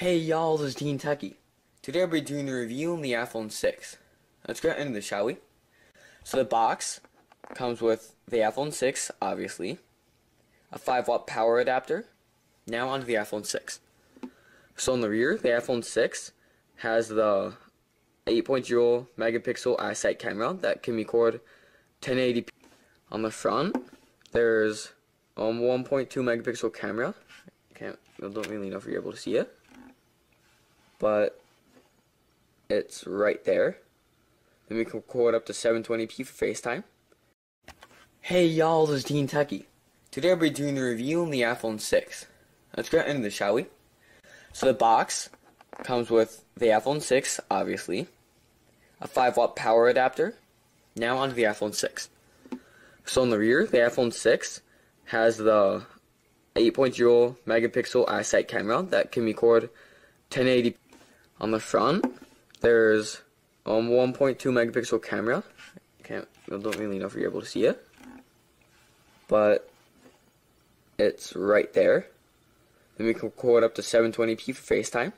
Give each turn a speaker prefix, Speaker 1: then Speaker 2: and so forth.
Speaker 1: Hey y'all, this is Dean Techie. Today I'll be doing a review on the iPhone 6. Let's get into this, shall we? So the box comes with the iPhone 6, obviously, a 5 watt power adapter, now onto the iPhone 6. So on the rear, the iPhone 6 has the 8.0 megapixel iSight camera that can record 1080p. On the front, there's um 1.2 megapixel camera. Can't, I don't really know if you're able to see it but it's right there. Then we can record up to 720p for FaceTime. Hey y'all, this is Dean Techie. Today I'll be doing a review on the iPhone 6. Let's get into this, shall we? So the box comes with the iPhone 6, obviously, a 5 watt power adapter, now onto the iPhone 6. So on the rear, the iPhone 6 has the 8.0 megapixel iSight camera that can record 1080 on the front, there's um 1.2 megapixel camera. Can't, I don't really know if you're able to see it, but it's right there. Then we can record up to 720p for FaceTime.